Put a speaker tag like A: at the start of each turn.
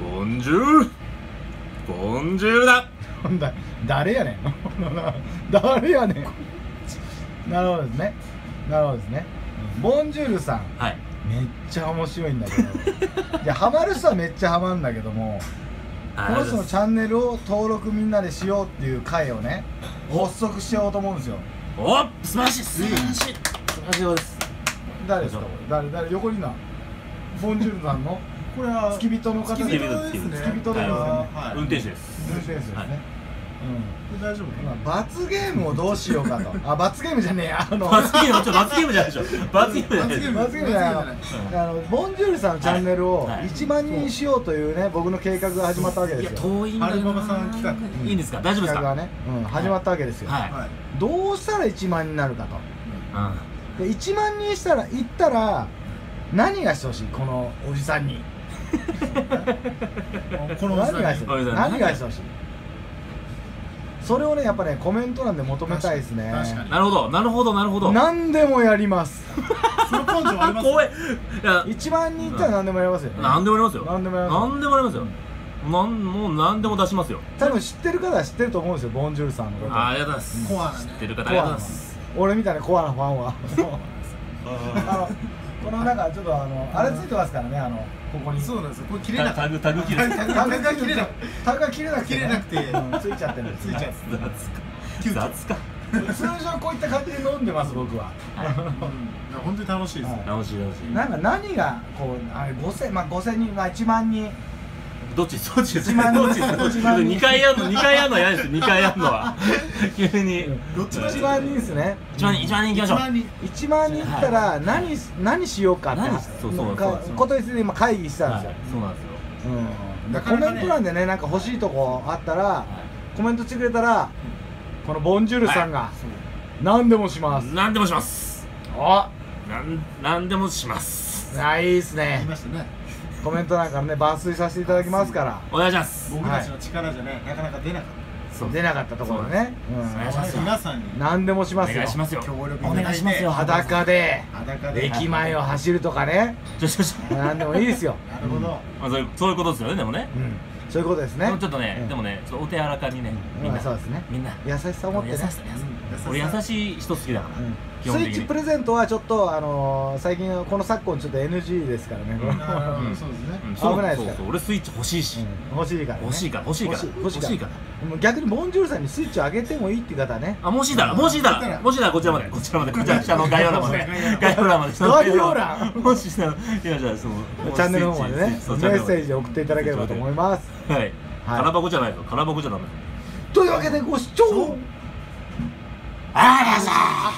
A: ボンジュール。ボンジュールだ。
B: ほんだ誰やねん。誰やねん。なるほどですね。なるほどですね。ボンジュールさん。
A: はい。
B: めっちゃ面白いんだけど。いやハマる人はめっちゃハマるんだけどもこの人のチャンネルを登録みんなでしようっていう回をね発足しようと思うんですよ。
A: おっ素晴らしい。素晴らしい素晴らしいです。
B: 誰ですか？これ誰誰？横にな。ボンジュールさんの？
C: これは
B: 付き人の方
A: 付き人
C: ですね。
B: 付き人でござい。ますね
C: はい。
A: 運転手です。
B: 運転手ですね、
A: はい。
B: うん。
C: これ大丈夫
B: まあ罰ゲームをどうしようかと。あ罰ゲームじゃねえや。あの
A: 罰ゲームちょっと罰ゲームじゃないでしょ罰ゲームじゃない。でしょ
C: 罰
B: 罰ゲームじゃない。あのボンジュールさんのチャンネルを
A: はい。
B: 1万人にしようというね僕の計画が始まったわけですよ。
A: 遠いんだよな。
C: アルバムさん企画。
A: いいんですか？大丈夫ですか？
B: 計画がね、うん、始まったわけですよ、
A: はい。
C: はい。
B: どうしたら1万人になるかと。
A: うん。
B: で1万人したら行ったら何がしてほしいこのおじさんに。
C: この
B: 何がして
A: おじさん
B: 何がしてほしい？それをねやっぱねコメント欄で求めたいですね。
C: 確かに確か
A: なるほどなるほどなるほど。
B: 何でもやります。
C: その根性あります？
A: 怖い。いや
B: 1万人いったら何でもやりますよ、ね、
A: 何でもありますよ。
B: 何でもやります。
A: 何でもありますよ。なんもう何でも出しますよ。
B: 多分知ってる方は知ってると思うんですよボンジュールさんのこと。
A: あありがとうございます
C: コアなね。
A: 知ってる方ありがとうございます
B: 俺みたいなコアなファンは。あのこのなんかちょっとあのあれついてますからねあのここに。
C: そうなんですよ。これ切れなかった。
A: タグタグ切れ
C: タグ
B: タグ
C: が切れな
B: タグが切れなくて、ね、
C: 切れなくて
B: うんついちゃってるんです
C: ついちゃう
A: 雑か雑か。
B: 通常こういった感じで飲んでます僕は。
C: うん。いや本当に楽しいです
B: はい。
A: 楽しい楽しい。
B: なんか何がこうあれ5000まあ5000人まあ1万人
A: どっちどっちどっちです
B: 一万人
A: 2回やんの2回やんのは嫌です2回やんのは急に
C: どっちも
B: 1万人ですね
A: ？1万人1万人行きましょう。
C: 一番に
B: 1万人いったら何何しようかって。
A: そうそう
B: ことについて今会議したんですよ
A: はいそうなんですよ。
B: うん。でコメント欄でねなんか欲しいとこあったらコメントしてくれたらこのボンジュールさんが何でもします。
A: 何でもします。
B: あ。
A: なん何でもします。
B: あいいっす
C: 言い
B: ね
C: ましたね
B: コメント欄からね抜粋させていただきますから。
A: お願いします。
C: 僕たちの力じゃねなかなか出なかっ
A: そう。
B: 出なかったところね。
A: お願いします。
C: た皆さんに。
B: 何でもしま
A: お
B: すよ。
A: 願いしますよ。
C: 協力
A: お願いしますよ。
B: 裸で。
C: 裸で。
B: 駅前を走るとかね。
A: ちょちょちょ。
B: 何でもいいですよ。
C: なるほど。
A: まあそういうそういうことですよねでもね。
B: うん。そういうことですね。
A: ちょっとね
B: うん。
A: でもねちょっとお手柔らかにねみん
B: ま
A: な
B: あそうですね。
A: みんな。
B: 優しさを持ってね。
A: 優しさ優しさ俺優しい人好きだから
B: うん。
A: 基本的に。
B: スイッチプレゼントはちょっとあのー最近この昨今ちょっと NG ですからね、
A: うん。
C: そうですね。
B: 危ないですから。
A: そうそう。俺スイッチ欲しいし。
B: うん。欲しいから、ね、
A: 欲しいから欲しいから。
B: 欲しい
A: から。
B: 逆にボンジュールさんにスイッチを上げてもいいっていう方はね。
A: あもしいたらもしいたら。もしいたらこちらまでこちらまでこちら下の 概要欄まで。概要欄。まで。
B: 概要欄。
A: もししたらいやじゃあその
B: チャンネルの方まで。ねメッセージで送っていただければと思います。
A: はい。
B: はい。
A: 空箱じゃないぞ。空箱じゃダメ
B: というわけでご視聴
A: あらさ